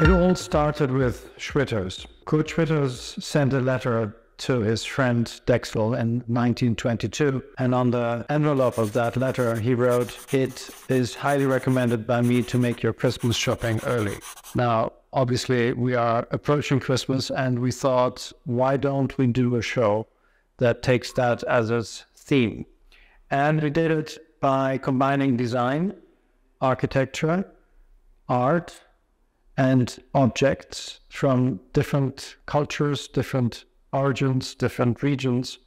It all started with Schwitters. Kurt Schwitters sent a letter to his friend Dexel in 1922. And on the envelope of that letter, he wrote, It is highly recommended by me to make your Christmas shopping early. Now, obviously, we are approaching Christmas, and we thought, why don't we do a show that takes that as its theme? And we did it by combining design, architecture, art, and objects from different cultures, different origins, different regions,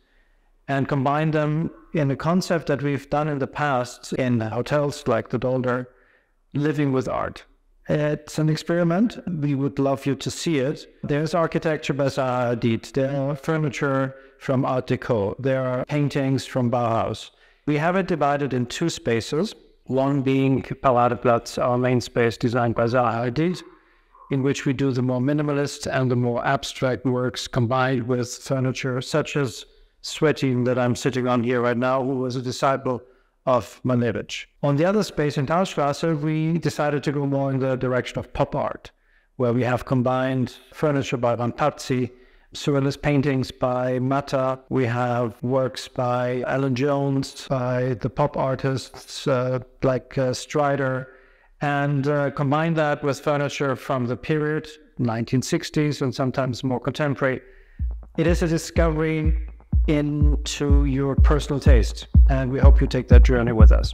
and combine them in a concept that we've done in the past in hotels like the Dolder, living with art. It's an experiment. We would love you to see it. There's architecture by Zaha Hadid. There are furniture from Art Deco. There are paintings from Bauhaus. We have it divided in two spaces, one being Paradeplatz, our main space designed by Zaha Hadid, in which we do the more minimalist and the more abstract works combined with furniture, such as Suetin that I'm sitting on here right now, who was a disciple of Malevich. On the other space in Talstrasse, we decided to go more in the direction of pop art, where we have combined furniture by Van Pazzi, surrealist paintings by Matta. We have works by Allen Jones, by the pop artists uh, like uh, Strider, and uh, combine that with furniture from the period 1960s and sometimes more contemporary. It is a discovery into your personal taste, and we hope you take that journey with us.